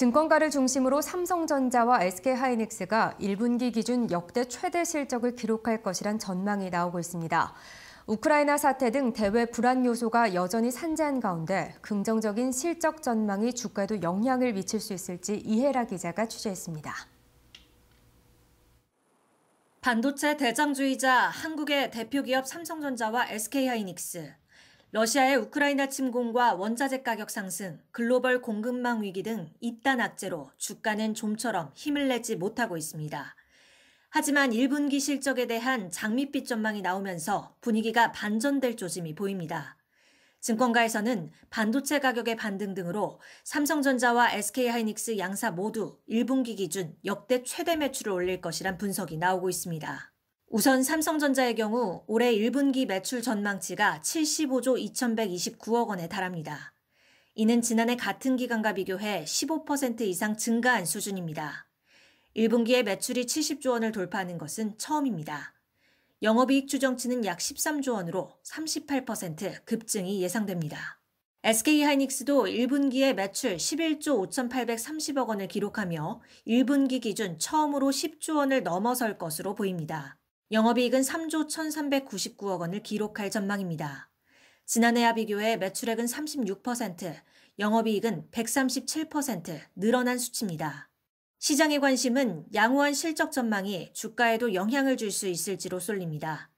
증권가를 중심으로 삼성전자와 SK하이닉스가 1분기 기준 역대 최대 실적을 기록할 것이란 전망이 나오고 있습니다. 우크라이나 사태 등 대외 불안 요소가 여전히 산재한 가운데 긍정적인 실적 전망이 주가에도 영향을 미칠 수 있을지 이해라 기자가 취재했습니다. 반도체 대장주이자 한국의 대표 기업 삼성전자와 SK하이닉스, 러시아의 우크라이나 침공과 원자재 가격 상승, 글로벌 공급망 위기 등 잇단 악재로 주가는 좀처럼 힘을 내지 못하고 있습니다. 하지만 1분기 실적에 대한 장밋빛 전망이 나오면서 분위기가 반전될 조짐이 보입니다. 증권가에서는 반도체 가격의 반등 등으로 삼성전자와 SK하이닉스 양사 모두 1분기 기준 역대 최대 매출을 올릴 것이란 분석이 나오고 있습니다. 우선 삼성전자의 경우 올해 1분기 매출 전망치가 75조 2129억 원에 달합니다. 이는 지난해 같은 기간과 비교해 15% 이상 증가한 수준입니다. 1분기에 매출이 70조 원을 돌파하는 것은 처음입니다. 영업이익 추정치는 약 13조 원으로 38% 급증이 예상됩니다. SK하이닉스도 1분기에 매출 11조 5,830억 원을 기록하며 1분기 기준 처음으로 10조 원을 넘어설 것으로 보입니다. 영업이익은 3조 1,399억 원을 기록할 전망입니다. 지난해와 비교해 매출액은 36%, 영업이익은 137% 늘어난 수치입니다. 시장의 관심은 양호한 실적 전망이 주가에도 영향을 줄 수 있을지로 쏠립니다.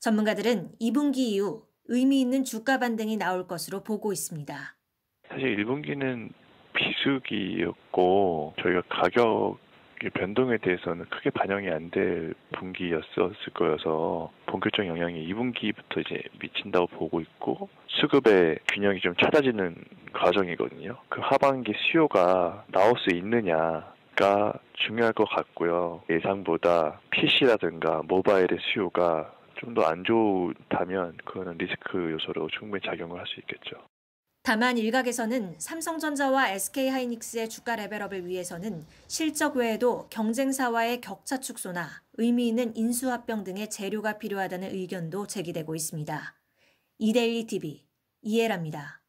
전문가들은 2분기 이후 의미 있는 주가 반등이 나올 것으로 보고 있습니다. 사실 1분기는 비수기였고 저희가 가격 변동에 대해서는 크게 반영이 안 될 분기였었을 거여서 본격적 영향이 2분기부터 이제 미친다고 보고 있고 수급의 균형이 좀 찾아지는 과정이거든요. 그 하반기 수요가 나올 수 있느냐가 중요할 것 같고요. 예상보다 PC라든가 모바일의 수요가 좀 더 안 좋다면 그거는 리스크 요소로 충분히 작용을 할 수 있겠죠. 다만 일각에서는 삼성전자와 SK하이닉스의 주가 레벨업을 위해서는 실적 외에도 경쟁사와의 격차 축소나 의미 있는 인수합병 등의 재료가 필요하다는 의견도 제기되고 있습니다. 이데일리 TV 이해랍니다.